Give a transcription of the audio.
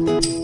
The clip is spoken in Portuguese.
Música